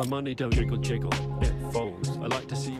My money don't jiggle jiggle, it falls. I like to see.